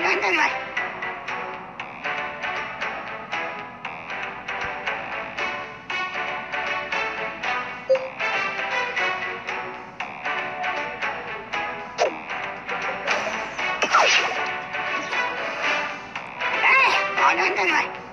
なんだよあなんだなん